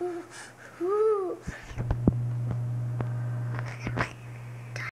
woo.